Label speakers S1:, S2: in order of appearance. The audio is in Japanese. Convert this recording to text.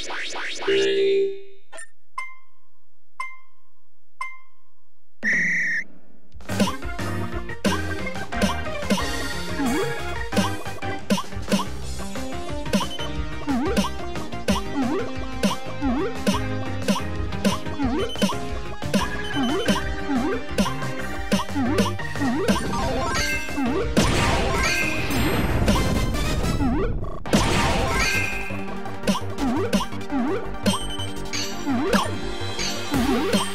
S1: Three. Mm-hmm.